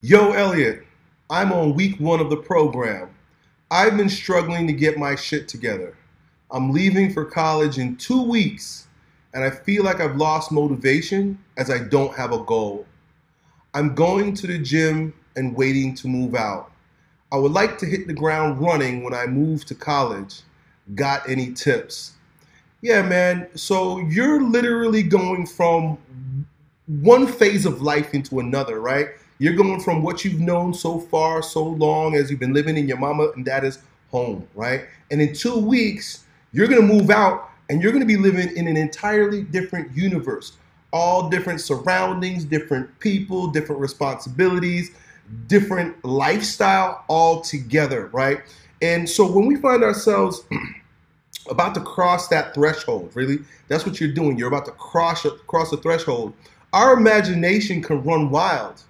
Yo, Elliot, I'm on week one of the program. I've been struggling to get my shit together. I'm leaving for college in two weeks, and I feel like I've lost motivation as I don't have a goal. I'm going to the gym and waiting to move out. I would like to hit the ground running when I move to college. Got any tips? Yeah, man. So you're literally going from one phase of life into another, right? You're going from what you've known so far, so long as you've been living in your mama and dad's home, right? And in two weeks, you're going to move out and you're going to be living in an entirely different universe. All different surroundings, different people, different responsibilities, different lifestyle all together, right? And so when we find ourselves about to cross that threshold, really, that's what you're doing. You're about to cross cross the threshold. Our imagination can run wild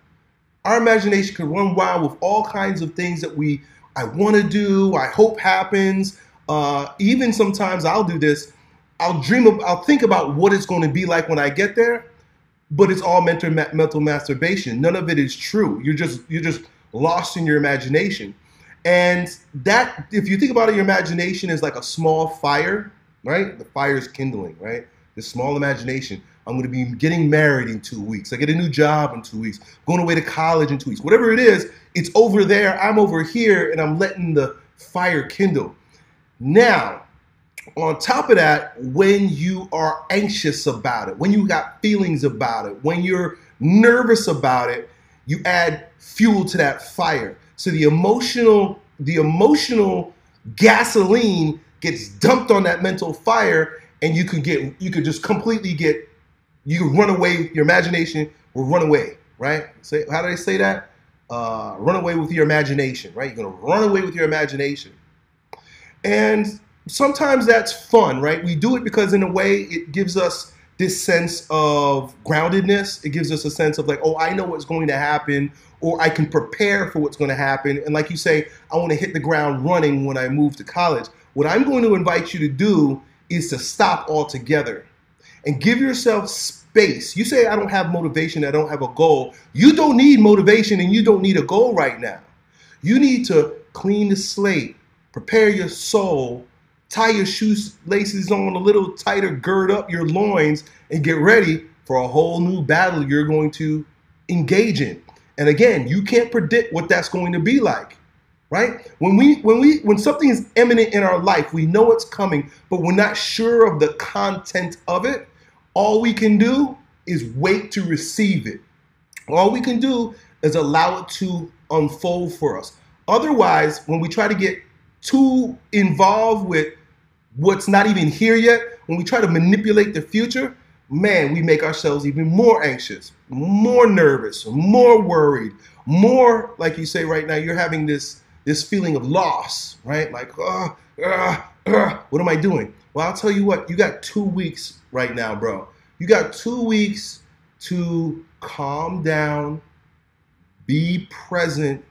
our imagination can run wild with all kinds of things that we I want to do, I hope happens. Uh, even sometimes I'll do this. I'll dream of, I'll think about what it's going to be like when I get there, but it's all mental mental masturbation. None of it is true. You're just you're just lost in your imagination. And that, if you think about it, your imagination is like a small fire, right? The fire is kindling, right? This small imagination. I'm going to be getting married in two weeks. I get a new job in two weeks. Going away to college in two weeks. Whatever it is, it's over there. I'm over here, and I'm letting the fire kindle. Now, on top of that, when you are anxious about it, when you got feelings about it, when you're nervous about it, you add fuel to that fire. So the emotional, the emotional gasoline gets dumped on that mental fire, and you can get, you could just completely get you can run away. Your imagination will run away, right? Say, how do they say that? Uh, run away with your imagination, right? You're gonna run away with your imagination, and sometimes that's fun, right? We do it because in a way it gives us this sense of groundedness. It gives us a sense of like, oh, I know what's going to happen, or I can prepare for what's going to happen. And like you say, I want to hit the ground running when I move to college. What I'm going to invite you to do is to stop altogether and give yourself You say, I don't have motivation, I don't have a goal. You don't need motivation and you don't need a goal right now. You need to clean the slate, prepare your soul, tie your shoelaces on a little tighter, gird up your loins, and get ready for a whole new battle you're going to engage in. And again, you can't predict what that's going to be like right when we when we when something is imminent in our life we know it's coming but we're not sure of the content of it all we can do is wait to receive it all we can do is allow it to unfold for us otherwise when we try to get too involved with what's not even here yet when we try to manipulate the future man we make ourselves even more anxious more nervous more worried more like you say right now you're having this this feeling of loss, right? Like, uh, uh, what am I doing? Well, I'll tell you what, you got two weeks right now, bro. You got two weeks to calm down, be present,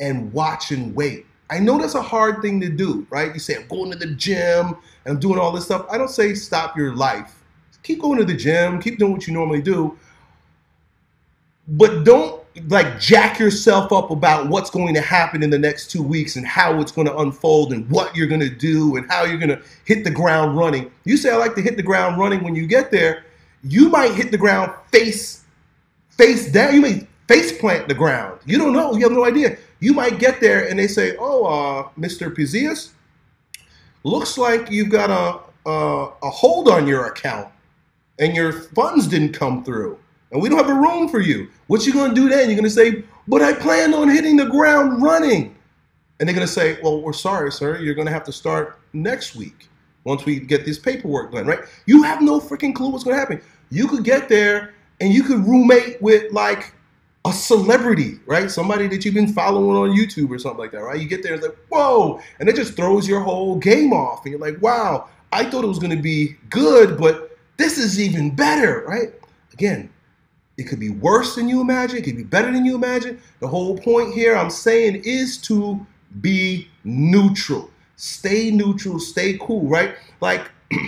and watch and wait. I know that's a hard thing to do, right? You say, I'm going to the gym and I'm doing all this stuff. I don't say stop your life. Keep going to the gym, keep doing what you normally do. But don't like jack yourself up about what's going to happen in the next two weeks and how it's going to unfold and what you're going to do and how you're going to hit the ground running. You say I like to hit the ground running when you get there. You might hit the ground face face down. You may face plant the ground. You don't know. You have no idea. You might get there and they say, "Oh, uh, Mr. Pizias, looks like you've got a, a a hold on your account and your funds didn't come through." And we don't have a room for you. What you gonna do then? You're gonna say, but I planned on hitting the ground running. And they're gonna say, well, we're sorry, sir. You're gonna have to start next week once we get this paperwork done, right? You have no freaking clue what's gonna happen. You could get there and you could roommate with like a celebrity, right? Somebody that you've been following on YouTube or something like that, right? You get there and it's like, whoa, and it just throws your whole game off. And you're like, wow, I thought it was gonna be good, but this is even better, right? Again, it could be worse than you imagine. It could be better than you imagine. The whole point here I'm saying is to be neutral. Stay neutral, stay cool, right? Like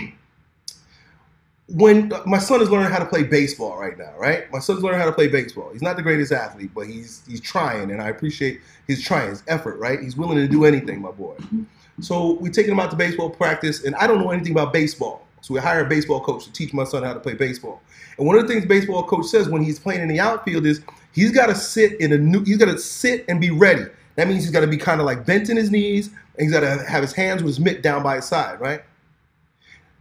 when my son is learning how to play baseball right now, right? My son's learning how to play baseball. He's not the greatest athlete, but he's he's trying, and I appreciate his trying, his effort, right? He's willing to do anything, my boy. So we're taking him out to baseball practice, and I don't know anything about baseball. So we hire a baseball coach to teach my son how to play baseball. And one of the things baseball coach says when he's playing in the outfield is he's got to sit in a new, he's got to sit and be ready. That means he's got to be kind of like bent in his knees, and he's got to have his hands with his mitt down by his side, right?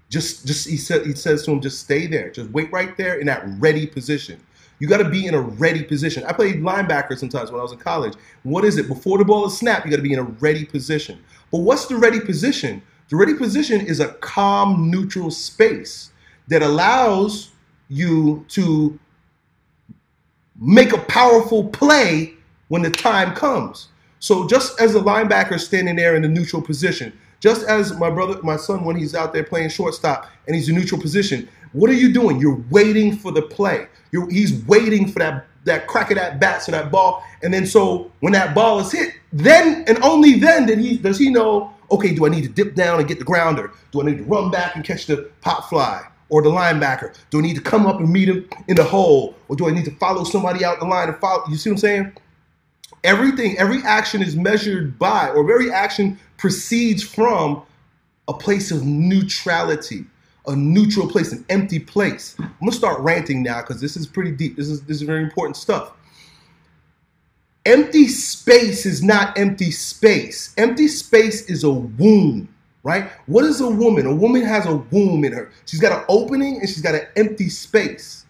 Just, just he said, he says to him, just stay there, just wait right there in that ready position. You got to be in a ready position. I played linebacker sometimes when I was in college. What is it? Before the ball is snapped, you got to be in a ready position. But what's the ready position? The ready position is a calm, neutral space that allows you to make a powerful play when the time comes. So just as a linebacker standing there in the neutral position, just as my brother, my son, when he's out there playing shortstop and he's in neutral position, what are you doing? You're waiting for the play. You're, he's waiting for that that crack of that bat to that ball, and then so when that ball is hit, then and only then did he does he know. Okay, do I need to dip down and get the grounder? Do I need to run back and catch the pop fly or the linebacker? Do I need to come up and meet him in the hole, or do I need to follow somebody out the line and follow? You see what I'm saying? Everything, every action is measured by, or every action proceeds from a place of neutrality, a neutral place, an empty place. I'm gonna start ranting now because this is pretty deep. This is this is very important stuff. Empty space is not empty space. Empty space is a womb, right? What is a woman? A woman has a womb in her. She's got an opening and she's got an empty space.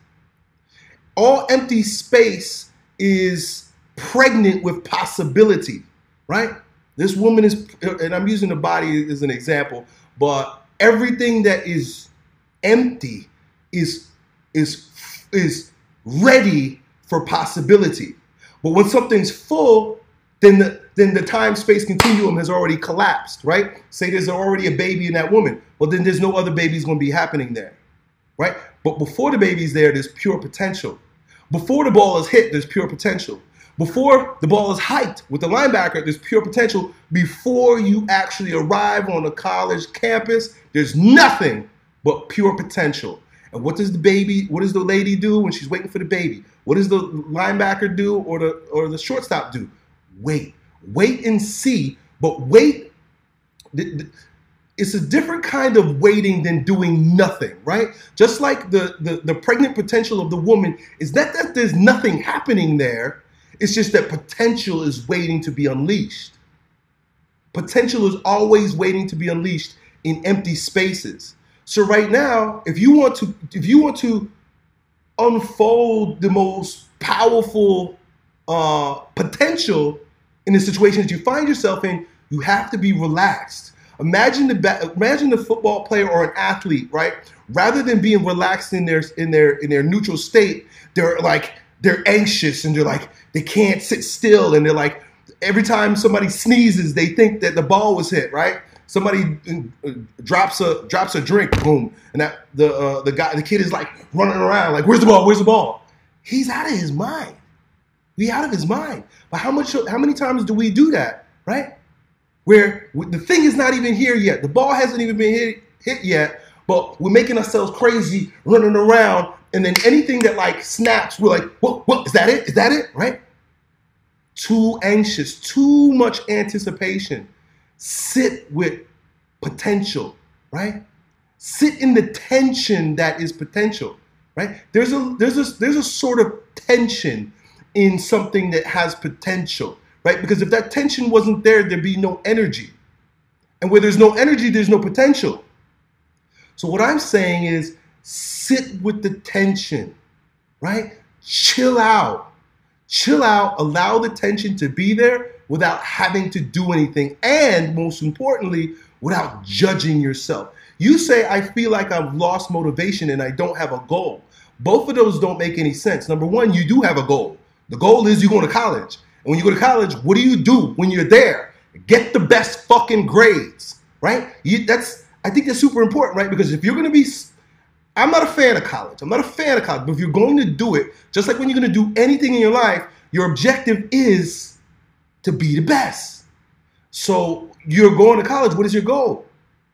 All empty space is pregnant with possibility, right? This woman is, and I'm using the body as an example, but everything that is empty is is is ready for possibility. But when something's full, then the then the time space continuum has already collapsed, right? Say there's already a baby in that woman. Well, then there's no other babies going to be happening there, right? But before the baby's there, there's pure potential. Before the ball is hit, there's pure potential. Before the ball is hiked with the linebacker, there's pure potential. Before you actually arrive on a college campus, there's nothing but pure potential. And what does the baby, what does the lady do when she's waiting for the baby? What does the linebacker do or the or the shortstop do? Wait. Wait and see, but wait it's a different kind of waiting than doing nothing, right? Just like the, the, the pregnant potential of the woman is that, that there's nothing happening there, it's just that potential is waiting to be unleashed. Potential is always waiting to be unleashed in empty spaces. So right now, if you want to if you want to unfold the most powerful uh, potential in the situation that you find yourself in, you have to be relaxed. Imagine the imagine the football player or an athlete, right? Rather than being relaxed in their in their in their neutral state, they're like they're anxious and they're like they can't sit still and they're like every time somebody sneezes they think that the ball was hit right? Somebody uh, drops a drops a drink boom and that the uh, the guy the kid is like running around like where's the ball? Where's the ball? He's out of his mind. We out of his mind how much how many times do we do that right where the thing is not even here yet the ball hasn't even been hit, hit yet but we're making ourselves crazy running around and then anything that like snaps, we're like, what, what, is that it? Is that it? Right? Too anxious, too much anticipation. Sit with potential, right? Sit in the tension that is potential, right? There's a there's a there's a sort of tension in something that has potential, right? Because if that tension wasn't there, there'd be no energy. And where there's no energy, there's no potential. So what I'm saying is sit with the tension, right? Chill out. Chill out, allow the tension to be there without having to do anything. And most importantly, without judging yourself. You say, I feel like I've lost motivation and I don't have a goal. Both of those don't make any sense. Number one, you do have a goal. The goal is you go to college. And when you go to college, what do you do when you're there? Get the best fucking grades, right? You, that's I think that's super important, right? Because if you're going to be I'm not a fan of college. I'm not a fan of college. But if you're going to do it, just like when you're going to do anything in your life, your objective is to be the best. So you're going to college. What is your goal?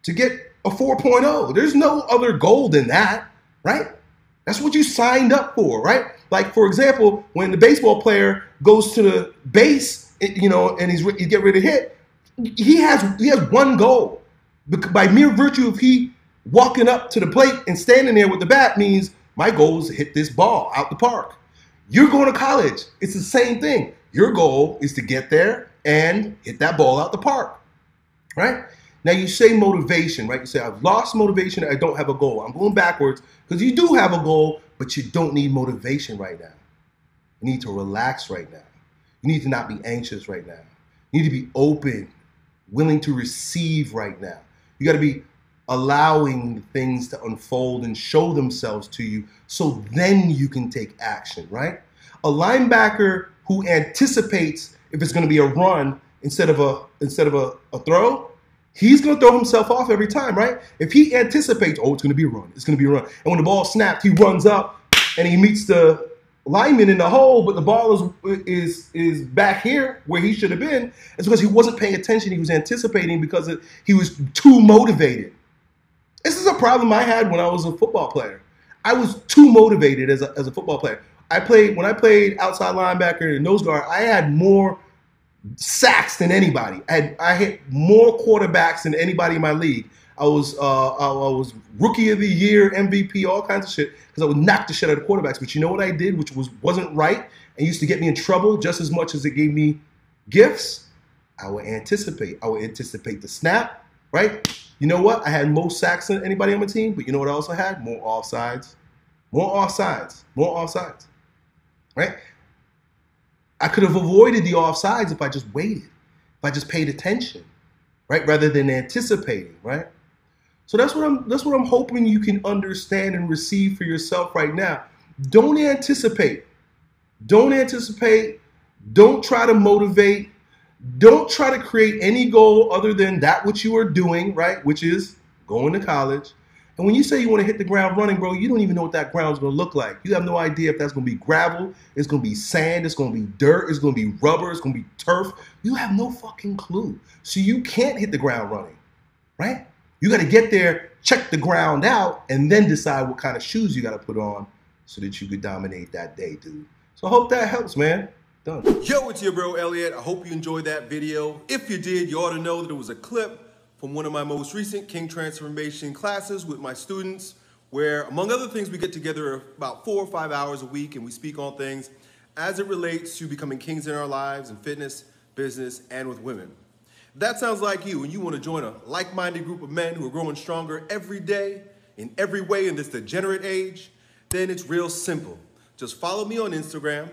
To get a 4.0. There's no other goal than that. right? That's what you signed up for, right? Like for example, when the baseball player goes to the base, you know, and he's he get ready to hit, he has he has one goal. By mere virtue of he walking up to the plate and standing there with the bat means my goal is to hit this ball out the park. You're going to college. It's the same thing. Your goal is to get there and hit that ball out the park, right? Now you say motivation, right? You say I've lost motivation. I don't have a goal. I'm going backwards because you do have a goal, but you don't need motivation right now. You need to relax right now. You need to not be anxious right now. You need to be open, willing to receive right now. You got to be allowing things to unfold and show themselves to you so then you can take action, right? A linebacker who anticipates if it's going to be a run instead of a instead of a, a throw, he's going to throw himself off every time, right? If he anticipates, oh, it's going to be a run, it's going to be a run, and when the ball snapped, he runs up and he meets the lineman in the hole, but the ball is is is back here where he should have been. It's because he wasn't paying attention. He was anticipating because it, he was too motivated. This is a problem I had when I was a football player. I was too motivated as a, as a football player. I played when I played outside linebacker and nose guard. I had more sacks than anybody. I I hit more quarterbacks than anybody in my league. I was uh, I, I was rookie of the year, MVP, all kinds of shit because I would knock the shit out of quarterbacks. But you know what I did, which was wasn't right and used to get me in trouble just as much as it gave me gifts. I would anticipate. I would anticipate the snap, right? You know what? I had more sacks than anybody on my team, but you know what I also had? More offsides. More offsides. More offsides. Right? I could have avoided the offsides if I just waited, if I just paid attention, right? Rather than anticipating, right? So that's what I'm that's what I'm hoping you can understand and receive for yourself right now. Don't anticipate. Don't anticipate. Don't try to motivate. Don't try to create any goal other than that which you are doing, right? Which is going to college. And when you say you want to hit the ground running, bro, you don't even know what that ground is going to look like. You have no idea if that's going to be gravel, it's going to be sand, it's going to be dirt, it's going to be rubber, it's going to be turf. You have no fucking clue. So you can't hit the ground running, right? You got to get there, check the ground out, and then decide what kind of shoes you got to put on so that you could dominate that day, dude. So I hope that helps, man. Done. Yo, it's your bro Elliot. I hope you enjoyed that video. If you did, you ought to know that it was a clip from one of my most recent King Transformation classes with my students, where, among other things, we get together about four or five hours a week and we speak on things as it relates to becoming kings in our lives in fitness, business, and with women. If that sounds like you and you want to join a like minded group of men who are growing stronger every day, in every way in this degenerate age, then it's real simple. Just follow me on Instagram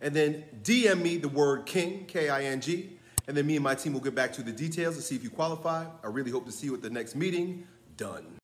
and then DM me the word King, K I N G, and then me and my team will get back to the details to see if you qualify. I really hope to see you at the next meeting. Done.